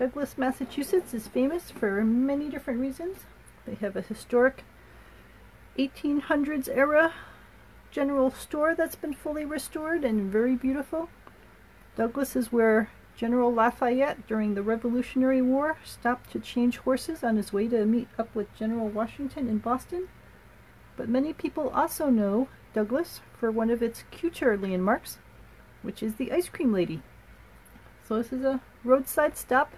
Douglas, Massachusetts is famous for many different reasons. They have a historic 1800s era general store that's been fully restored and very beautiful. Douglas is where General Lafayette during the Revolutionary War stopped to change horses on his way to meet up with General Washington in Boston. But many people also know Douglas for one of its cuter landmarks, which is the Ice Cream Lady. So this is a roadside stop,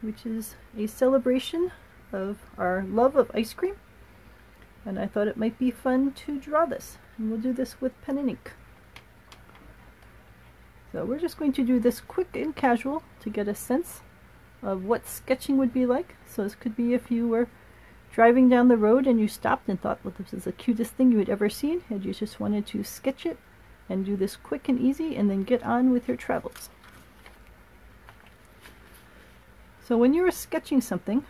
which is a celebration of our love of ice cream. And I thought it might be fun to draw this. And we'll do this with pen and ink. So we're just going to do this quick and casual to get a sense of what sketching would be like. So this could be if you were driving down the road and you stopped and thought, well, this is the cutest thing you had ever seen, and you just wanted to sketch it and do this quick and easy and then get on with your travels. So when you're sketching something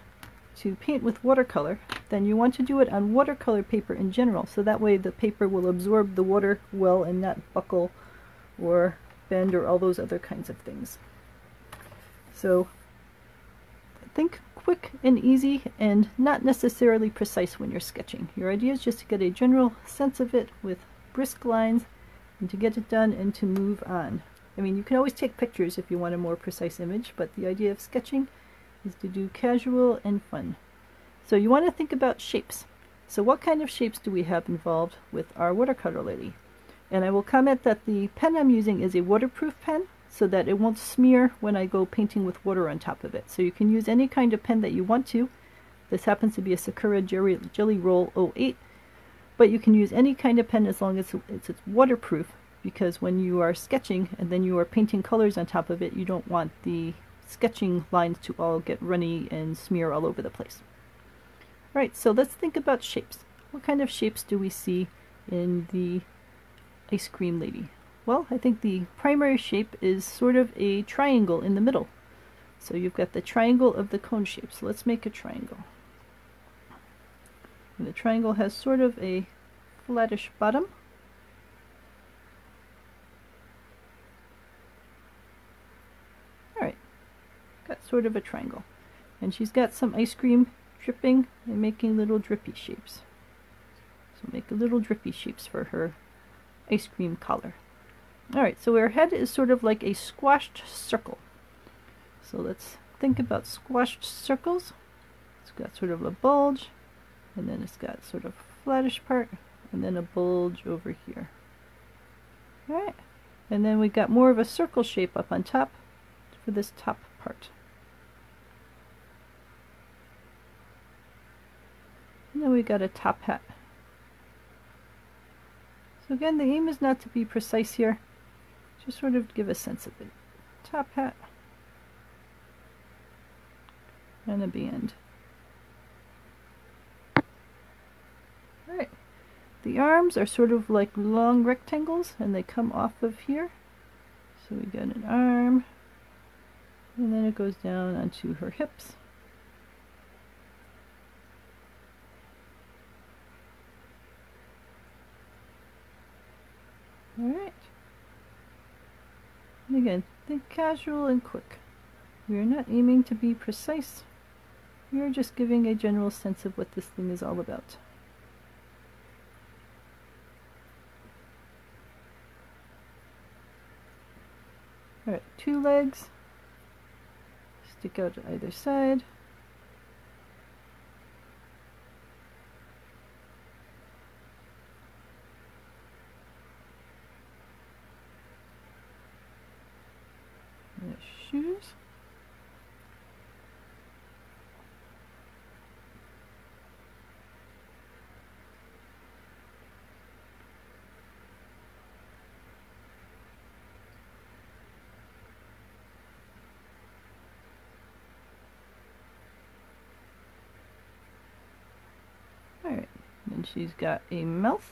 to paint with watercolor, then you want to do it on watercolor paper in general, so that way the paper will absorb the water well and not buckle or bend or all those other kinds of things. So think quick and easy and not necessarily precise when you're sketching. Your idea is just to get a general sense of it with brisk lines and to get it done and to move on. I mean, you can always take pictures if you want a more precise image, but the idea of sketching is to do casual and fun. So you want to think about shapes. So what kind of shapes do we have involved with our watercolor lady? And I will comment that the pen I'm using is a waterproof pen so that it won't smear when I go painting with water on top of it. So you can use any kind of pen that you want to. This happens to be a Sakura Gelly, Gelly Roll 08, but you can use any kind of pen as long as it's, it's waterproof because when you are sketching and then you are painting colors on top of it, you don't want the sketching lines to all get runny and smear all over the place. Alright, so let's think about shapes. What kind of shapes do we see in the ice cream lady? Well, I think the primary shape is sort of a triangle in the middle. So you've got the triangle of the cone shape. So let's make a triangle. And the triangle has sort of a flattish bottom. Alright, got sort of a triangle. And she's got some ice cream dripping and making little drippy shapes. So make a little drippy shapes for her ice cream collar. Alright, so her head is sort of like a squashed circle. So let's think about squashed circles. It's got sort of a bulge, and then it's got sort of flattish part, and then a bulge over here. Alright, and then we've got more of a circle shape up on top for this top part. And then we got a top hat. So again, the aim is not to be precise here, just sort of give a sense of it. Top hat and a band. Alright, the arms are sort of like long rectangles and they come off of here. So we got an arm and then it goes down onto her hips. Alright. And again, think casual and quick. We are not aiming to be precise. We are just giving a general sense of what this thing is all about. Alright, two legs. Stick out to either side. and she's got a mouth,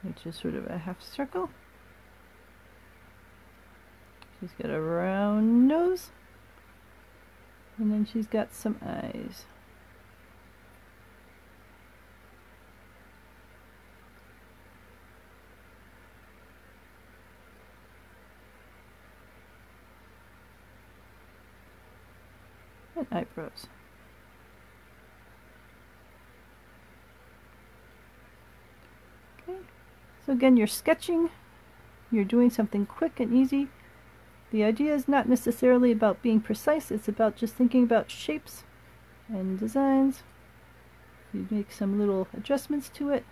which is sort of a half circle. She's got a round nose, and then she's got some eyes. and eyebrows. So again, you're sketching, you're doing something quick and easy. The idea is not necessarily about being precise, it's about just thinking about shapes and designs. You make some little adjustments to it,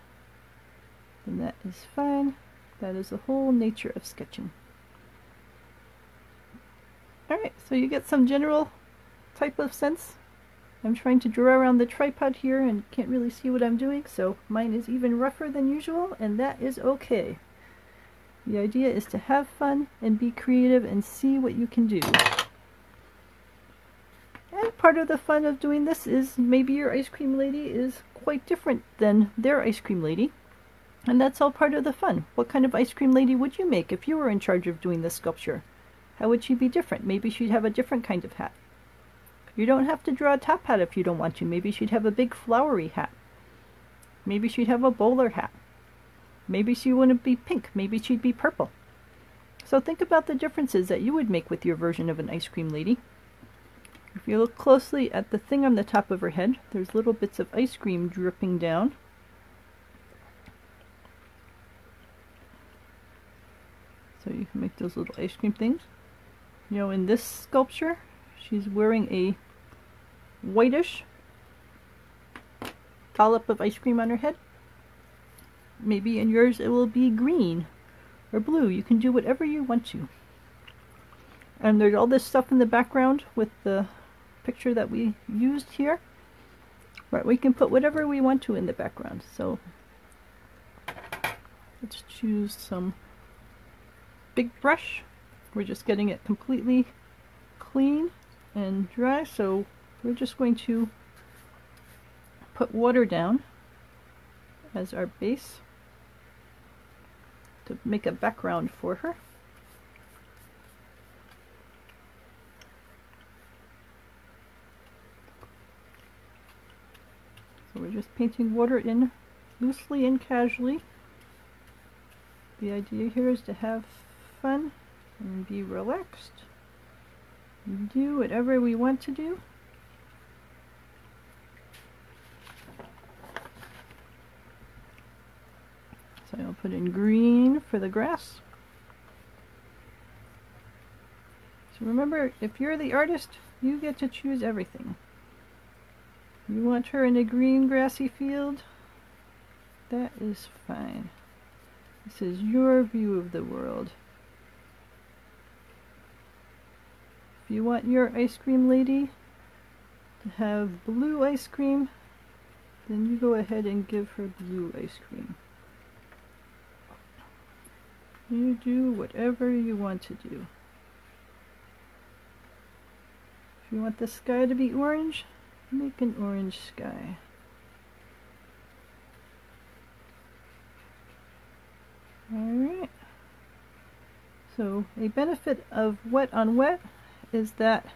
then that is fine. That is the whole nature of sketching. Alright, so you get some general type of sense. I'm trying to draw around the tripod here and can't really see what I'm doing, so mine is even rougher than usual, and that is okay. The idea is to have fun and be creative and see what you can do. And part of the fun of doing this is maybe your ice cream lady is quite different than their ice cream lady. And that's all part of the fun. What kind of ice cream lady would you make if you were in charge of doing this sculpture? How would she be different? Maybe she'd have a different kind of hat. You don't have to draw a top hat if you don't want to. Maybe she'd have a big flowery hat. Maybe she'd have a bowler hat. Maybe she wouldn't be pink. Maybe she'd be purple. So think about the differences that you would make with your version of an ice cream lady. If you look closely at the thing on the top of her head, there's little bits of ice cream dripping down. So you can make those little ice cream things. You know, in this sculpture, she's wearing a whitish dollop of ice cream on her head. Maybe in yours it will be green or blue. You can do whatever you want to. And there's all this stuff in the background with the picture that we used here. Right, we can put whatever we want to in the background. So let's choose some big brush. We're just getting it completely clean and dry. So we're just going to put water down as our base to make a background for her. So we're just painting water in loosely and casually. The idea here is to have fun and be relaxed. Do whatever we want to do. So I'll put in green for the grass. So remember, if you're the artist, you get to choose everything. You want her in a green grassy field? That is fine. This is your view of the world. You want your ice cream lady to have blue ice cream, then you go ahead and give her blue ice cream. You do whatever you want to do. If you want the sky to be orange, make an orange sky. Alright. So a benefit of wet on wet is that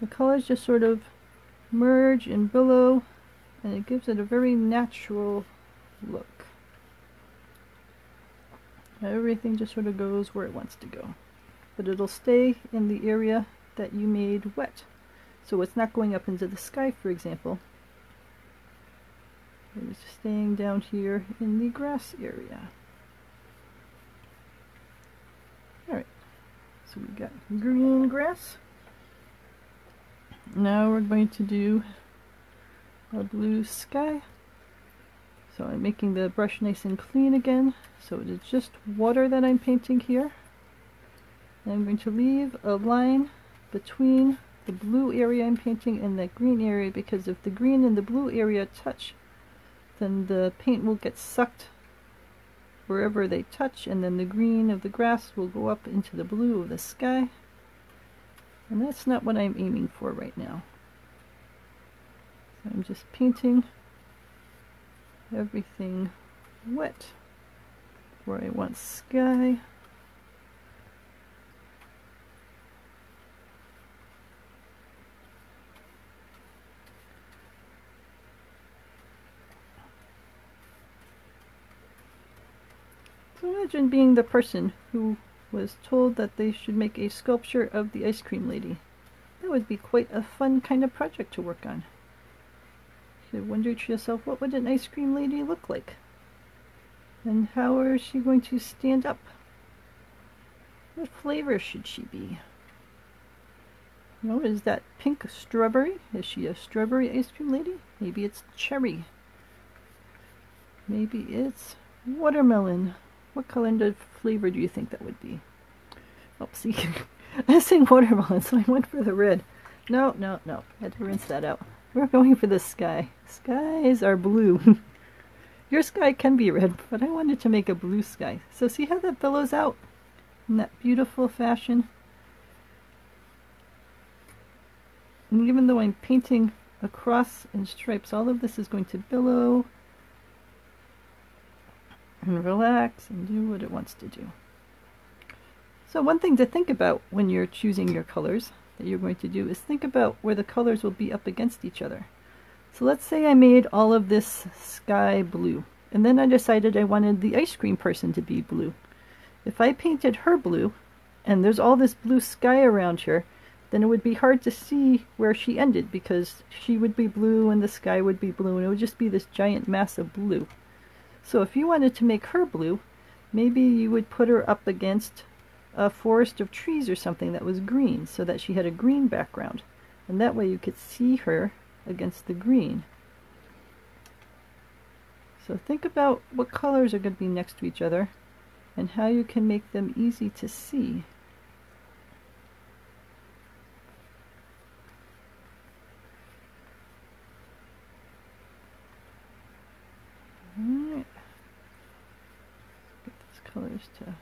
the colors just sort of merge and billow and it gives it a very natural look. Everything just sort of goes where it wants to go. But it'll stay in the area that you made wet. So it's not going up into the sky, for example. It's staying down here in the grass area. Alright, so we got green grass. Now we're going to do a blue sky. So I'm making the brush nice and clean again. So it is just water that I'm painting here. And I'm going to leave a line between the blue area I'm painting and the green area because if the green and the blue area touch, then the paint will get sucked wherever they touch and then the green of the grass will go up into the blue of the sky. And that's not what I'm aiming for right now. So I'm just painting everything wet where I want sky. Being the person who was told that they should make a sculpture of the ice cream lady. That would be quite a fun kind of project to work on. You wonder to yourself, what would an ice cream lady look like? And how is she going to stand up? What flavor should she be? You know, is that pink strawberry? Is she a strawberry ice cream lady? Maybe it's cherry. Maybe it's watermelon. What color and flavor do you think that would be? See, I was saying watermelon, so I went for the red. No, no, no. I had to rinse that out. We're going for the sky. Skies are blue. Your sky can be red, but I wanted to make a blue sky. So see how that billows out in that beautiful fashion? And even though I'm painting across in stripes, all of this is going to billow and relax and do what it wants to do. So one thing to think about when you're choosing your colors that you're going to do is think about where the colors will be up against each other. So let's say I made all of this sky blue, and then I decided I wanted the ice cream person to be blue. If I painted her blue, and there's all this blue sky around her then it would be hard to see where she ended because she would be blue and the sky would be blue and it would just be this giant mass of blue. So if you wanted to make her blue, maybe you would put her up against a forest of trees or something that was green so that she had a green background. And that way you could see her against the green. So think about what colors are going to be next to each other and how you can make them easy to see. Alright. Get these colors to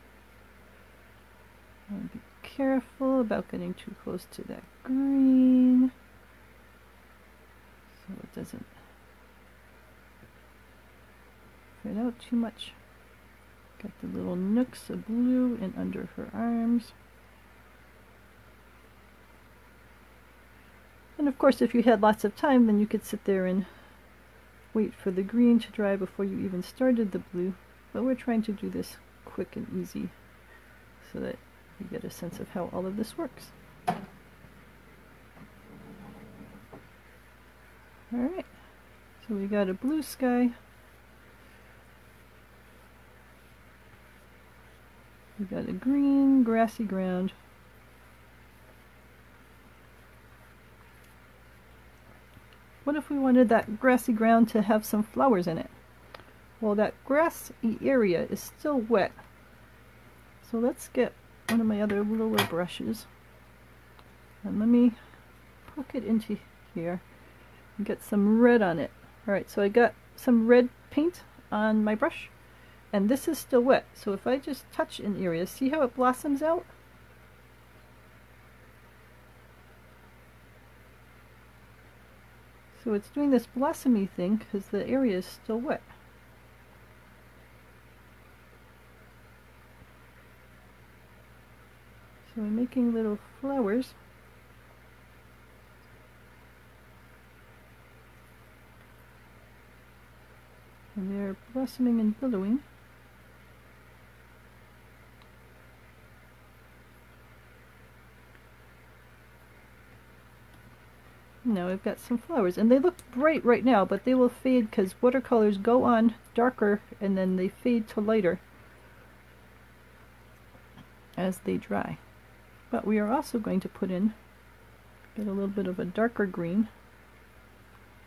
be about getting too close to that green so it doesn't fade out too much. Got the little nooks of blue in under her arms. And of course if you had lots of time then you could sit there and wait for the green to dry before you even started the blue, but we're trying to do this quick and easy so that you get a sense of how all of this works. Alright, so we got a blue sky. We got a green grassy ground. What if we wanted that grassy ground to have some flowers in it? Well, that grassy area is still wet. So let's get one of my other little brushes and let me poke it into here and get some red on it. Alright, so I got some red paint on my brush and this is still wet. So if I just touch an area, see how it blossoms out? So it's doing this blossomy thing because the area is still wet. I'm making little flowers. And they're blossoming and billowing. Now I've got some flowers, and they look bright right now, but they will fade because watercolors go on darker and then they fade to lighter as they dry. But we are also going to put in, get a little bit of a darker green,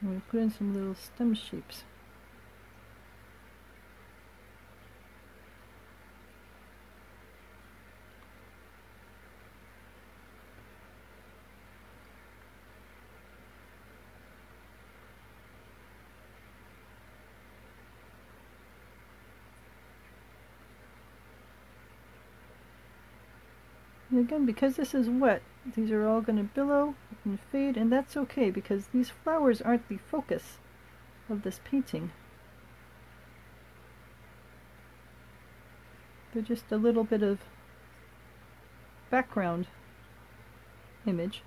and we put in some little stem shapes. Again, because this is wet, these are all going to billow and fade, and that's okay because these flowers aren't the focus of this painting. They're just a little bit of background image.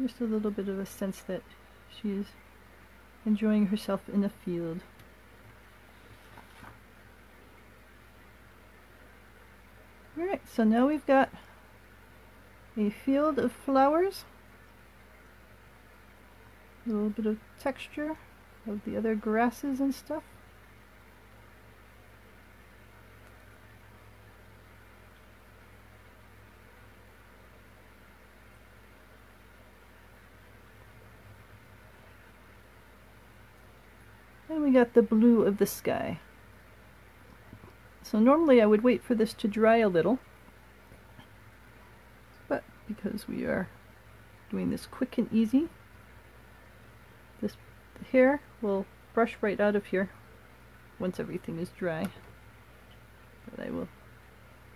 Just a little bit of a sense that she's enjoying herself in a field. Alright, so now we've got a field of flowers, a little bit of texture of the other grasses and stuff. And got the blue of the sky. So normally I would wait for this to dry a little, but because we are doing this quick and easy, this hair will brush right out of here once everything is dry. But I will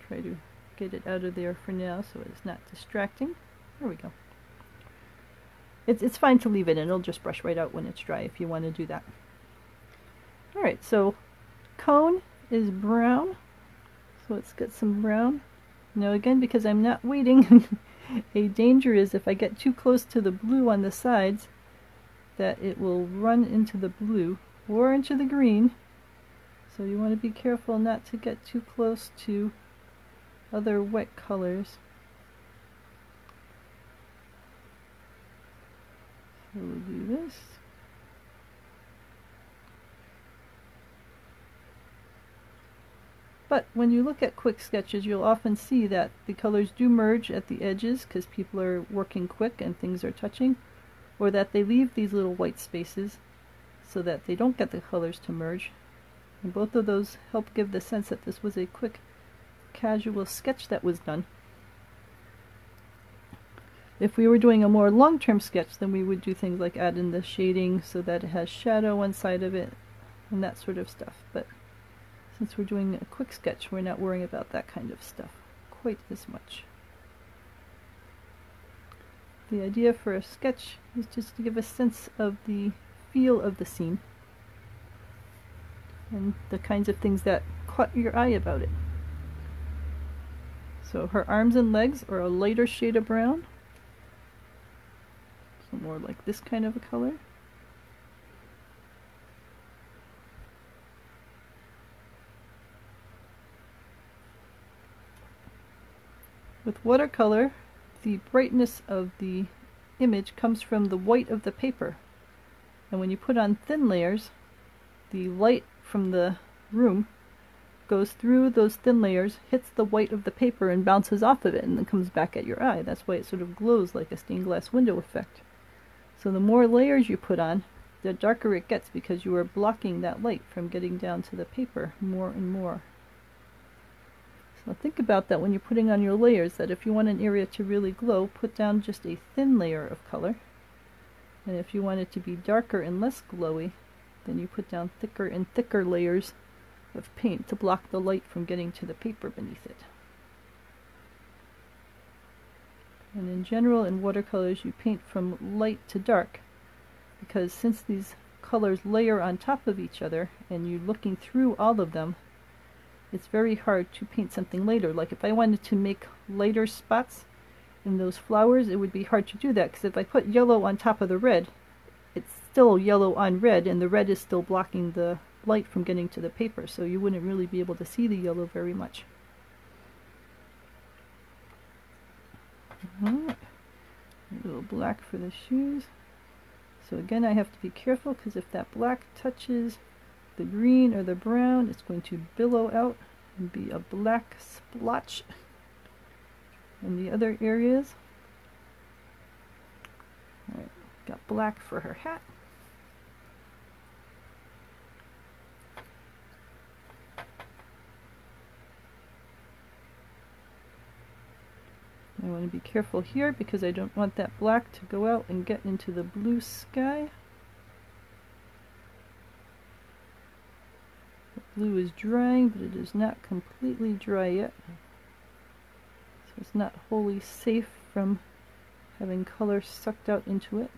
try to get it out of there for now so it's not distracting. There we go. It's, it's fine to leave it in, it'll just brush right out when it's dry if you want to do that. Alright, so cone is brown. So let's get some brown. Now again, because I'm not waiting, a danger is if I get too close to the blue on the sides, that it will run into the blue or into the green. So you want to be careful not to get too close to other wet colors. So we'll do this. But when you look at quick sketches, you'll often see that the colors do merge at the edges because people are working quick and things are touching, or that they leave these little white spaces so that they don't get the colors to merge. And both of those help give the sense that this was a quick, casual sketch that was done. If we were doing a more long-term sketch, then we would do things like add in the shading so that it has shadow on side of it and that sort of stuff. But since we're doing a quick sketch, we're not worrying about that kind of stuff quite as much. The idea for a sketch is just to give a sense of the feel of the scene and the kinds of things that caught your eye about it. So her arms and legs are a lighter shade of brown, so more like this kind of a color. With watercolor, the brightness of the image comes from the white of the paper. And when you put on thin layers, the light from the room goes through those thin layers, hits the white of the paper and bounces off of it and then comes back at your eye. That's why it sort of glows like a stained glass window effect. So the more layers you put on, the darker it gets because you are blocking that light from getting down to the paper more and more. So think about that when you're putting on your layers, that if you want an area to really glow, put down just a thin layer of color. And if you want it to be darker and less glowy, then you put down thicker and thicker layers of paint to block the light from getting to the paper beneath it. And in general, in watercolors, you paint from light to dark, because since these colors layer on top of each other, and you're looking through all of them, it's very hard to paint something later. Like if I wanted to make lighter spots in those flowers, it would be hard to do that because if I put yellow on top of the red, it's still yellow on red and the red is still blocking the light from getting to the paper, so you wouldn't really be able to see the yellow very much. A little black for the shoes. So again, I have to be careful because if that black touches the green or the brown, it's going to billow out and be a black splotch in the other areas. Got black for her hat. I want to be careful here because I don't want that black to go out and get into the blue sky. Blue is drying, but it is not completely dry yet. So it's not wholly safe from having color sucked out into it.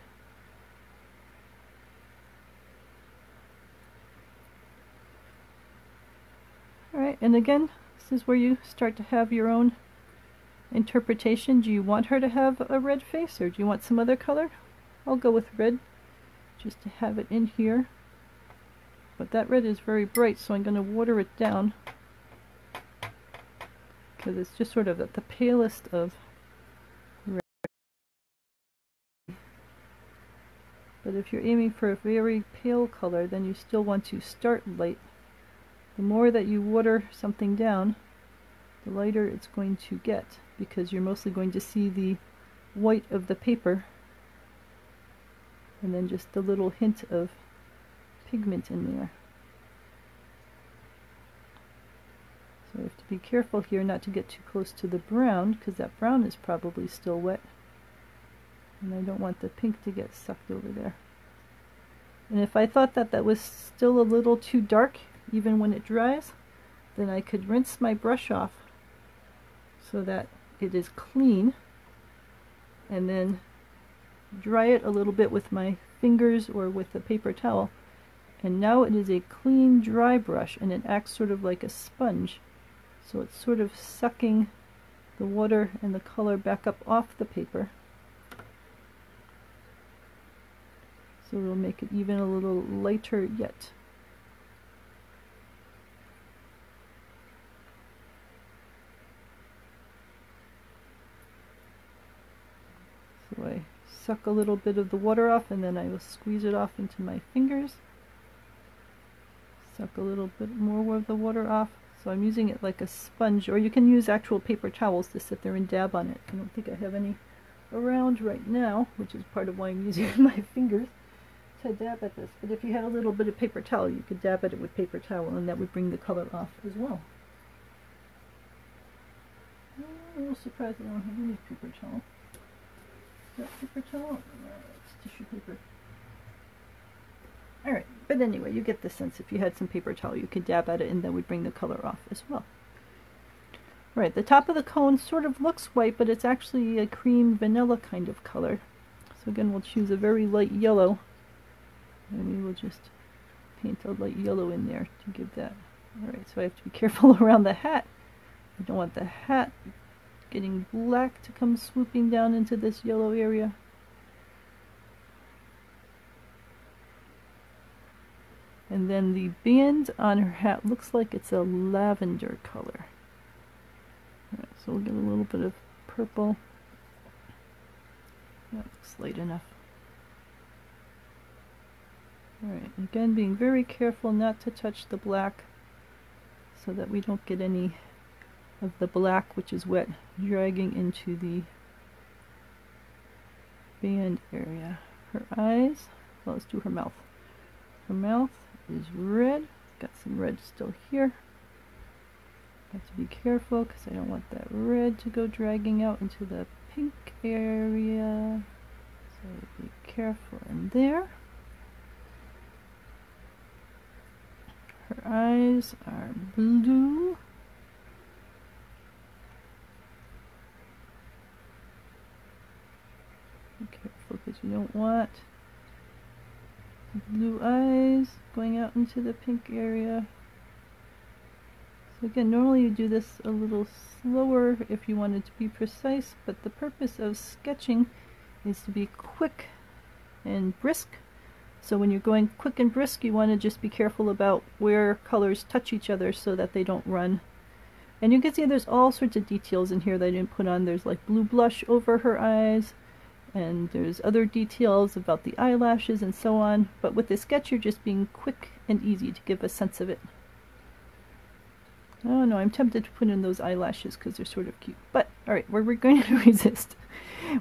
Alright, and again, this is where you start to have your own interpretation. Do you want her to have a red face or do you want some other color? I'll go with red just to have it in here. But that red is very bright, so I'm going to water it down. because it's just sort of at the palest of red. But if you're aiming for a very pale color, then you still want to start light. The more that you water something down, the lighter it's going to get because you're mostly going to see the white of the paper and then just a little hint of pigment in there. So we have to be careful here not to get too close to the brown because that brown is probably still wet. And I don't want the pink to get sucked over there. And if I thought that that was still a little too dark, even when it dries, then I could rinse my brush off so that it is clean and then dry it a little bit with my fingers or with a paper towel and now it is a clean dry brush and it acts sort of like a sponge. So it's sort of sucking the water and the color back up off the paper. So it'll make it even a little lighter yet. So I suck a little bit of the water off and then I will squeeze it off into my fingers. Suck a little bit more of the water off. So I'm using it like a sponge, or you can use actual paper towels to sit there and dab on it. I don't think I have any around right now, which is part of why I'm using my fingers to dab at this. But if you had a little bit of paper towel, you could dab at it with paper towel and that would bring the color off as well. Oh, I'm a little surprised I don't have any paper towel that paper towel? No, it's tissue paper. But anyway, you get the sense. If you had some paper towel, you could dab at it and that would bring the color off as well. Right, the top of the cone sort of looks white, but it's actually a cream vanilla kind of color. So again, we'll choose a very light yellow, and we will just paint a light yellow in there to give that. Alright, so I have to be careful around the hat. I don't want the hat getting black to come swooping down into this yellow area. And then the band on her hat looks like it's a lavender color. Right, so we'll get a little bit of purple. That looks light enough. Alright, again being very careful not to touch the black so that we don't get any of the black, which is wet, dragging into the band area. Her eyes, well, let's do her mouth. Her mouth is red. Got some red still here. Have to be careful because I don't want that red to go dragging out into the pink area. So be careful in there. Her eyes are blue. Be careful because you don't want blue eyes going out into the pink area. So again, normally you do this a little slower if you wanted to be precise, but the purpose of sketching is to be quick and brisk. So when you're going quick and brisk, you want to just be careful about where colors touch each other so that they don't run. And you can see there's all sorts of details in here that I didn't put on. There's like blue blush over her eyes and there's other details about the eyelashes and so on, but with this sketch you're just being quick and easy to give a sense of it. Oh no, I'm tempted to put in those eyelashes because they're sort of cute. But, alright, we're, we're going to resist.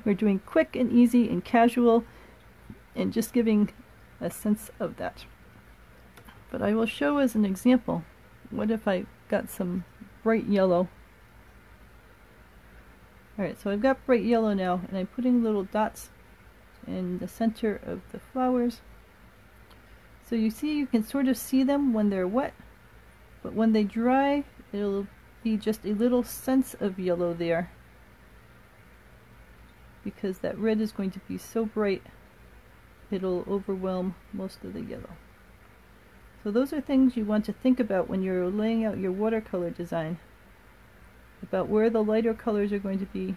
We're doing quick and easy and casual and just giving a sense of that. But I will show as an example, what if I got some bright yellow Alright, so I've got bright yellow now, and I'm putting little dots in the center of the flowers. So you see, you can sort of see them when they're wet, but when they dry, it'll be just a little sense of yellow there. Because that red is going to be so bright, it'll overwhelm most of the yellow. So those are things you want to think about when you're laying out your watercolor design about where the lighter colors are going to be,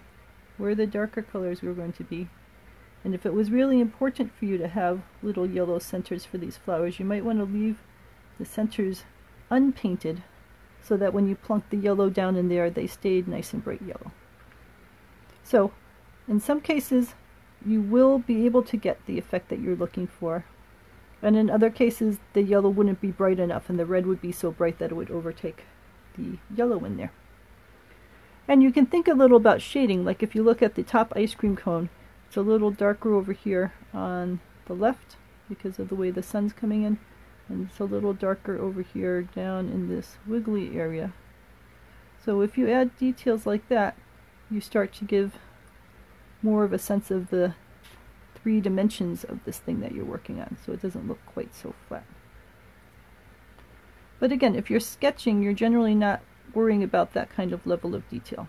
where the darker colors are going to be. And if it was really important for you to have little yellow centers for these flowers, you might want to leave the centers unpainted so that when you plunk the yellow down in there, they stayed nice and bright yellow. So, in some cases, you will be able to get the effect that you're looking for. And in other cases, the yellow wouldn't be bright enough and the red would be so bright that it would overtake the yellow in there. And you can think a little about shading, like if you look at the top ice cream cone, it's a little darker over here on the left because of the way the sun's coming in, and it's a little darker over here down in this wiggly area. So if you add details like that, you start to give more of a sense of the three dimensions of this thing that you're working on, so it doesn't look quite so flat. But again, if you're sketching, you're generally not worrying about that kind of level of detail.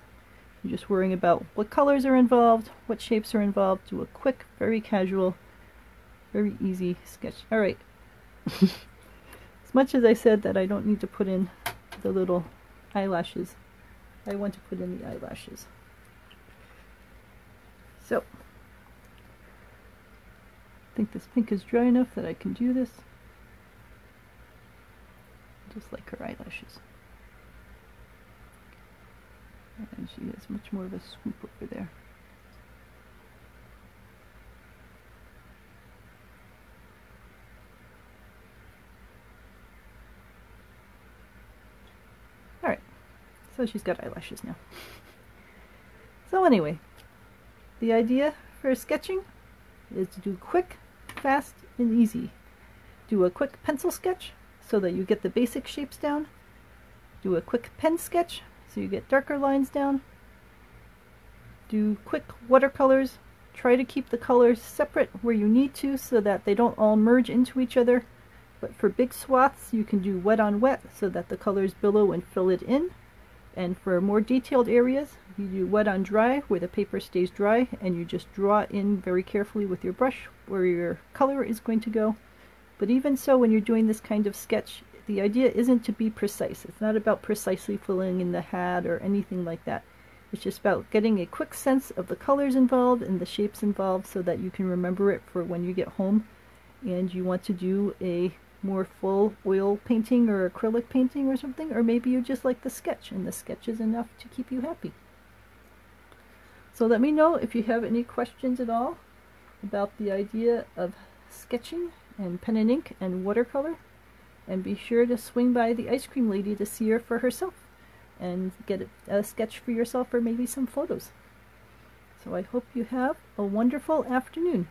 You're just worrying about what colors are involved, what shapes are involved. Do a quick, very casual, very easy sketch. Alright. as much as I said that I don't need to put in the little eyelashes, I want to put in the eyelashes. So, I think this pink is dry enough that I can do this. Just like her eyelashes. And she has much more of a swoop over there. Alright, so she's got eyelashes now. so anyway, the idea for sketching is to do quick, fast, and easy. Do a quick pencil sketch so that you get the basic shapes down. Do a quick pen sketch so you get darker lines down. Do quick watercolors. Try to keep the colors separate where you need to so that they don't all merge into each other. But for big swaths, you can do wet on wet so that the colors billow and fill it in. And for more detailed areas, you do wet on dry where the paper stays dry and you just draw in very carefully with your brush where your color is going to go. But even so, when you're doing this kind of sketch, the idea isn't to be precise. It's not about precisely filling in the hat or anything like that. It's just about getting a quick sense of the colors involved and the shapes involved so that you can remember it for when you get home and you want to do a more full oil painting or acrylic painting or something, or maybe you just like the sketch and the sketch is enough to keep you happy. So let me know if you have any questions at all about the idea of sketching and pen and ink and watercolor. And be sure to swing by the ice cream lady to see her for herself and get a sketch for yourself or maybe some photos. So I hope you have a wonderful afternoon.